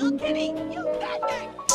you kidding? You got me!